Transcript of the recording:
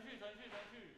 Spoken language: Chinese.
程序程序程序